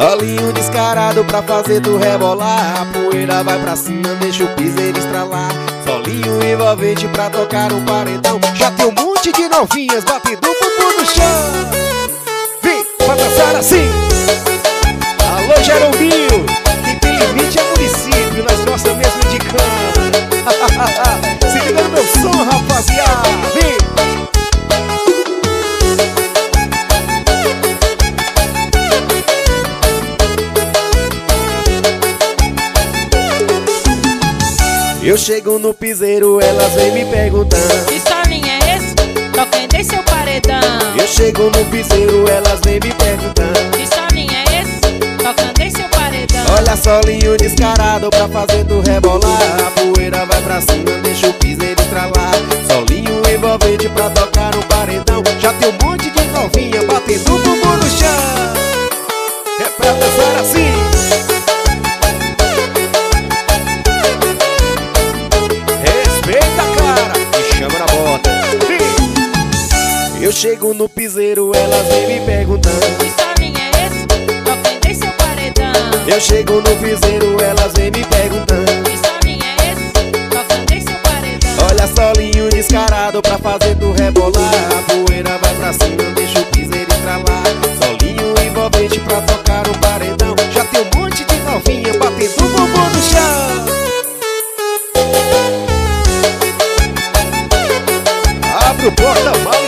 Solinho descarado pra fazer tu rebolar. A poeira vai pra cima, deixa o piseiro estralar. Solinho envolvente pra tocar um paredão. Já tem um monte de novinhas batendo bumbum no chão. Vem pra dançar assim. Alô Jeromil Quem tem limite é município Nós gostamos mesmo de cama Eu chego no piseiro, elas vêm me perguntando Que solinho é esse? Toquem em seu paredão. Eu chego no piseiro, elas vêm me perguntando Que solinho é esse? Tocando em seu paredão. Olha solinho descarado pra fazer tu rebolar. A poeira vai pra cima, deixa o piseiro estralar. Solinho envolvente pra tocar no paredão. Já tem um monte de novinha batendo o bumbum no chão. É pra dançar assim chego no piseiro, elas vêm me perguntando. Que solinho é esse? Em seu paredão? Eu chego no piseiro, elas vêm me perguntando. Que solinho é esse? Em seu paredão? Olha solinho descarado pra fazer tu rebolar. A poeira vai pra cima, deixa o piseiro estralar. Solinho envolvente pra tocar no paredão. Já tem um monte de novinha batendo o bumbum no chão. Abre o porta-mal